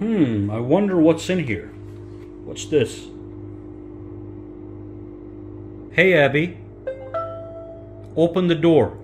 Hmm, I wonder what's in here. What's this? Hey, Abby. Open the door.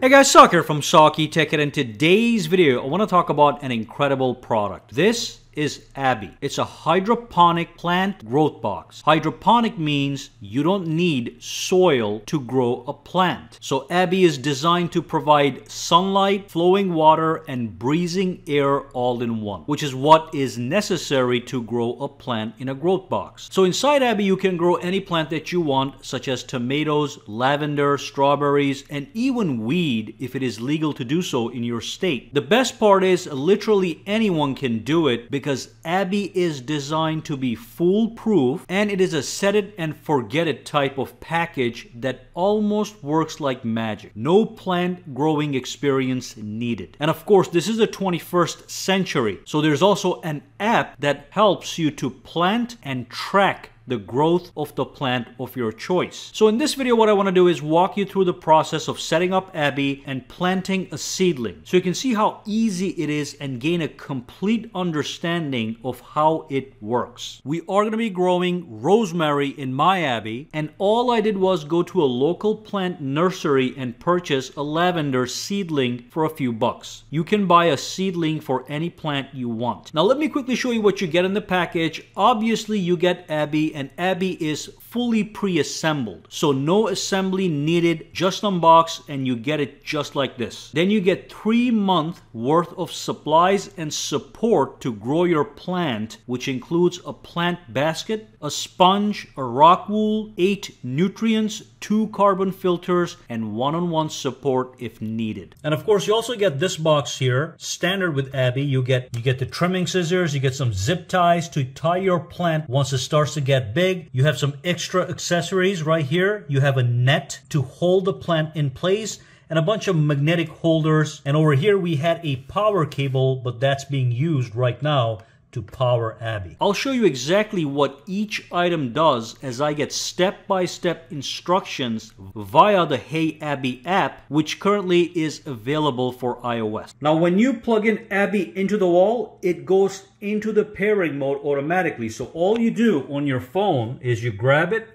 Hey guys, Soccer from Saki Tech and in today's video I want to talk about an incredible product. This is Abby. It's a hydroponic plant growth box. Hydroponic means you don't need soil to grow a plant. So Abby is designed to provide sunlight, flowing water, and breezing air all in one, which is what is necessary to grow a plant in a growth box. So inside Abby, you can grow any plant that you want, such as tomatoes, lavender, strawberries, and even weed if it is legal to do so in your state. The best part is literally anyone can do it because Abby is designed to be foolproof and it is a set it and forget it type of package that almost works like magic. No plant growing experience needed. And of course, this is the 21st century. So there's also an app that helps you to plant and track the growth of the plant of your choice. So in this video, what I want to do is walk you through the process of setting up Abby and planting a seedling. So you can see how easy it is and gain a complete understanding of how it works. We are going to be growing rosemary in my Abby and all I did was go to a local plant nursery and purchase a lavender seedling for a few bucks. You can buy a seedling for any plant you want. Now let me quickly show you what you get in the package. Obviously you get Abby and Abby is fully pre-assembled. So no assembly needed, just unbox and you get it just like this. Then you get three month worth of supplies and support to grow your plant, which includes a plant basket, a sponge, a rock wool, eight nutrients, two carbon filters, and one-on-one -on -one support if needed. And of course, you also get this box here, standard with Abby. You get you get the trimming scissors, you get some zip ties to tie your plant once it starts to get big. You have some extra accessories right here. You have a net to hold the plant in place and a bunch of magnetic holders. And over here we had a power cable, but that's being used right now to power Abby. I'll show you exactly what each item does as I get step-by-step -step instructions via the Hey Abby app, which currently is available for iOS. Now, when you plug in Abby into the wall, it goes into the pairing mode automatically. So all you do on your phone is you grab it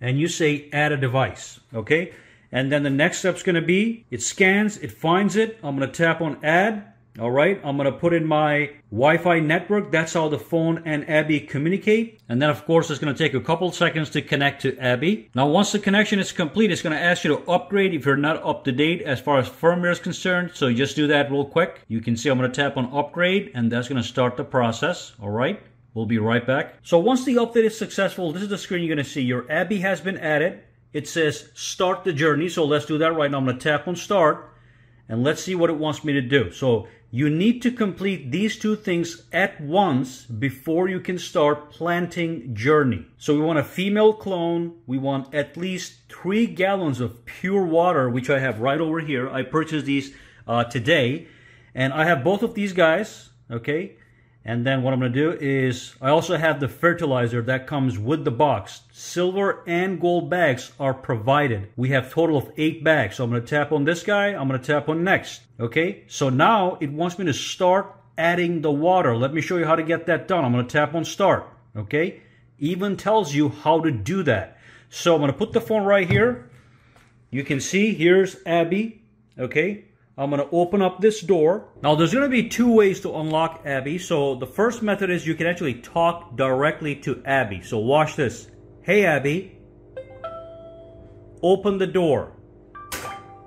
and you say add a device, okay? And then the next step's gonna be, it scans, it finds it, I'm gonna tap on add, all right, I'm to put in my Wi-Fi network. That's how the phone and Abby communicate. And then, of course, it's to take a couple seconds to connect to Abby. Now, once the connection is complete, it's to ask you to upgrade if you're not up to date as far as firmware is concerned. So just do that real quick. You can see I'm to tap on upgrade and that's to start the process. All right. We'll be right back. So once the update is successful, this is the screen you're to see. Your Abby has been added. It says start the journey. So let's do that right now. I'm to tap on start and let's see what it wants me to do. So you need to complete these two things at once before you can start planting journey. So we want a female clone. We want at least three gallons of pure water, which I have right over here. I purchased these uh, today. And I have both of these guys, okay? And then what I'm going to do is, I also have the fertilizer that comes with the box. Silver and gold bags are provided. We have total of eight bags. So I'm going to tap on this guy. I'm going to tap on next. Okay. So now it wants me to start adding the water. Let me show you how to get that done. I'm going to tap on start. Okay. Even tells you how to do that. So I'm going to put the phone right here. You can see here's Abby. Okay. I'm going to open up this door. Now there's going to be two ways to unlock Abby. So the first method is you can actually talk directly to Abby. So watch this. Hey Abby, open the door.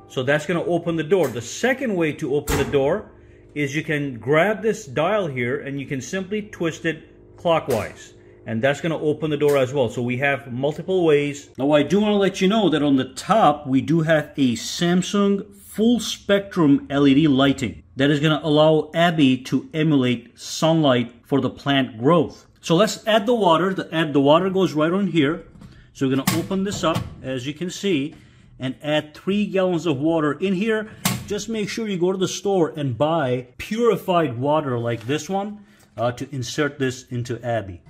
So that's going to open the door. The second way to open the door is you can grab this dial here and you can simply twist it clockwise. And that's going to open the door as well. So we have multiple ways. Now I do want to let you know that on the top we do have a Samsung full spectrum LED lighting that is going to allow Abby to emulate sunlight for the plant growth. So let's add the water. The, add, the water goes right on here. So we're going to open this up, as you can see, and add three gallons of water in here. Just make sure you go to the store and buy purified water like this one uh, to insert this into Abby.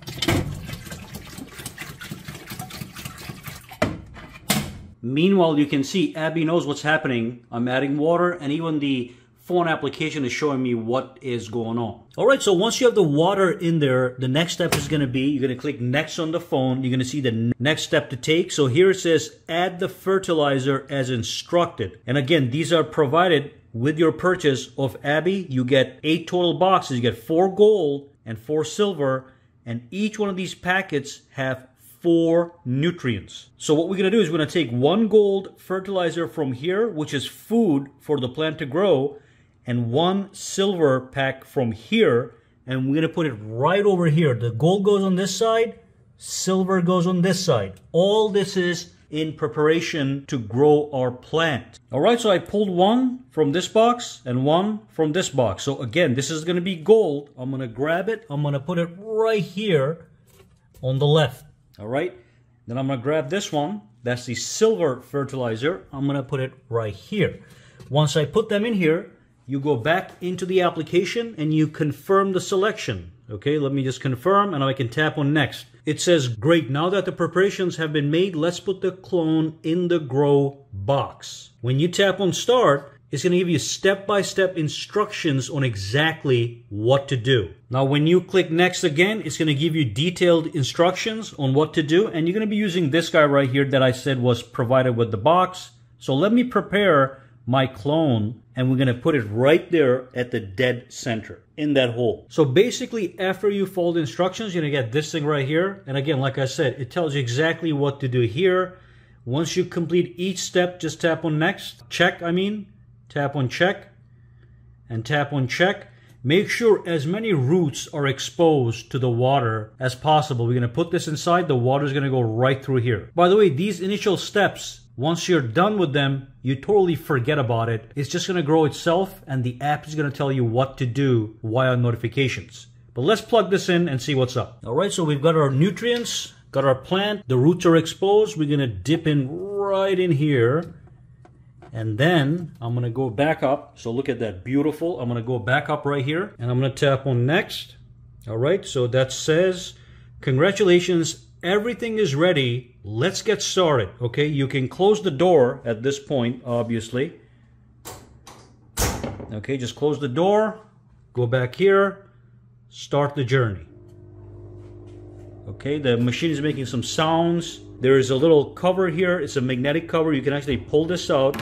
Meanwhile, you can see Abby knows what's happening. I'm adding water and even the phone application is showing me what is going on. All right, so once you have the water in there, the next step is going to be you're going to click next on the phone. You're going to see the next step to take. So here it says add the fertilizer as instructed. And again, these are provided with your purchase of Abby. You get eight total boxes. You get four gold and four silver. And each one of these packets have four nutrients. So what we're going to do is we're going to take one gold fertilizer from here, which is food for the plant to grow, and one silver pack from here, and we're going to put it right over here. The gold goes on this side, silver goes on this side. All this is in preparation to grow our plant. All right, so I pulled one from this box and one from this box. So again, this is going to be gold. I'm going to grab it. I'm going to put it right here on the left. All right. Then I'm to grab this one. That's the silver fertilizer. I'm to put it right here. Once I put them in here, you go back into the application and you confirm the selection. Okay, let me just confirm and I can tap on next. It says, great, now that the preparations have been made, let's put the clone in the grow box. When you tap on start, it's going to give you step-by-step instructions on exactly what to do. Now, when you click next again, it's going to give you detailed instructions on what to do. And you're going to be using this guy right here that I said was provided with the box. So let me prepare my clone and we're going to put it right there at the dead center in that hole. So basically after you follow the instructions, you're going to get this thing right here. And again, like I said, it tells you exactly what to do here. Once you complete each step, just tap on next. Check, I mean tap on check, and tap on check. Make sure as many roots are exposed to the water as possible. We're going to put this inside. The water is going to go right through here. By the way, these initial steps, once you're done with them, you totally forget about it. It's just going to grow itself and the app is going to tell you what to do via notifications. But let's plug this in and see what's up. All right, so we've got our nutrients, got our plant. The roots are exposed. We're going to dip in right in here and then I'm to go back up. So look at that, beautiful. I'm to go back up right here and I'm to tap on next. All right, so that says, congratulations, everything is ready. Let's get started. Okay, you can close the door at this point, obviously. Okay, just close the door, go back here, start the journey. Okay, the machine is making some sounds. There is a little cover here. It's a magnetic cover. You can actually pull this out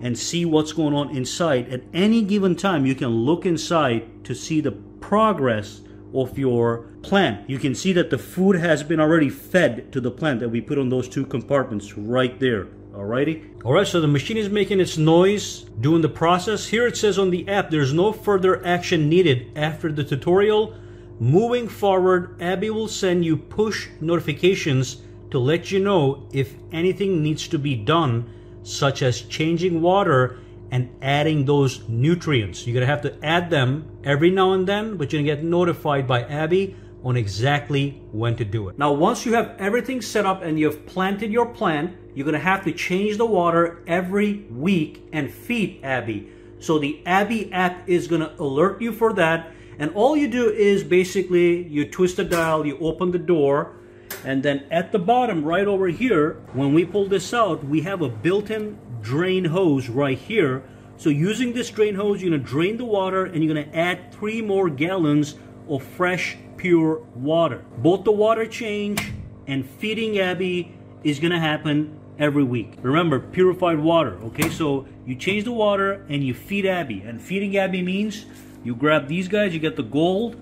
and see what's going on inside. At any given time, you can look inside to see the progress of your plant. You can see that the food has been already fed to the plant that we put on those two compartments right there. Alrighty? Alright, so the machine is making its noise, doing the process. Here it says on the app, there's no further action needed after the tutorial. Moving forward, Abby will send you push notifications to let you know if anything needs to be done such as changing water and adding those nutrients. You're going to have to add them every now and then, but you're going to get notified by Abby on exactly when to do it. Now, once you have everything set up and you've planted your plant, you're going to have to change the water every week and feed Abby. So the Abby app is going to alert you for that. And all you do is basically you twist the dial, you open the door, and then at the bottom, right over here, when we pull this out, we have a built-in drain hose right here. So using this drain hose, you're gonna drain the water and you're gonna add three more gallons of fresh, pure water. Both the water change and feeding Abby is gonna happen every week. Remember, purified water, okay? So you change the water and you feed Abby. And feeding Abby means you grab these guys, you get the gold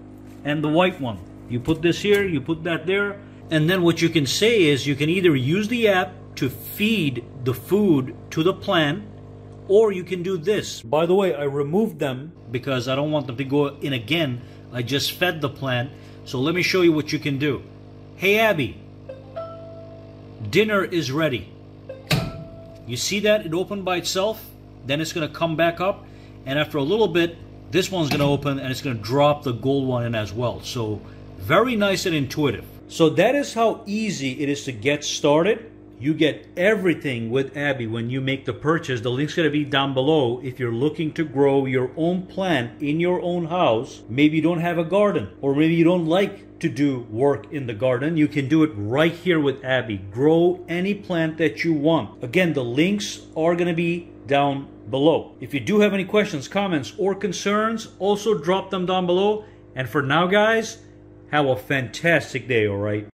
and the white one. You put this here, you put that there, and then what you can say is you can either use the app to feed the food to the plant, or you can do this. By the way, I removed them because I don't want them to go in again. I just fed the plant. So let me show you what you can do. Hey Abby, dinner is ready. You see that? It opened by itself. Then it's going to come back up. And after a little bit, this one's going to open and it's going to drop the gold one in as well. So very nice and intuitive. So that is how easy it is to get started. You get everything with Abby when you make the purchase. The link's going to be down below. If you're looking to grow your own plant in your own house, maybe you don't have a garden or maybe you don't like to do work in the garden, you can do it right here with Abby. Grow any plant that you want. Again, the links are going to be down below. If you do have any questions, comments, or concerns, also drop them down below. And for now, guys, have a fantastic day, alright?